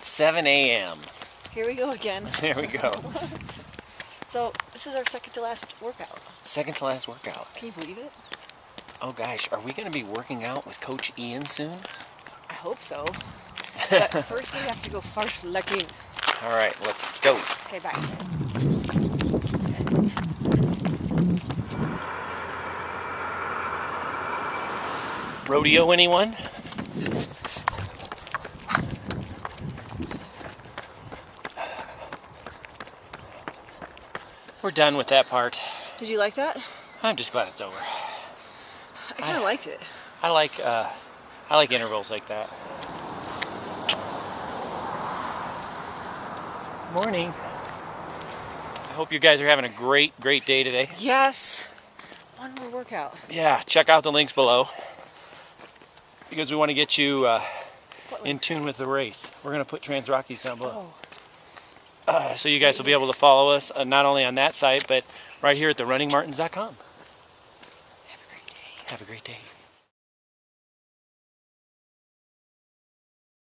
It's 7 a.m. Here we go again. There we go. So this is our second to last workout. Second to last workout. Can you believe it? Oh gosh, are we going to be working out with Coach Ian soon? I hope so. But first we have to go fartlekking. All right, let's go. Okay, bye. Rodeo anyone? We're done with that part. Did you like that? I'm just glad it's over. I kind of liked it. I like uh, I like intervals like that. Morning. I hope you guys are having a great, great day today. Yes. One more workout. Yeah, check out the links below because we want to get you uh, in tune with the race. We're going to put TransRockies down below. Oh, so you guys will be able to follow us uh, not only on that site, but right here at the runningmartins.com. have a great day. Have a great day.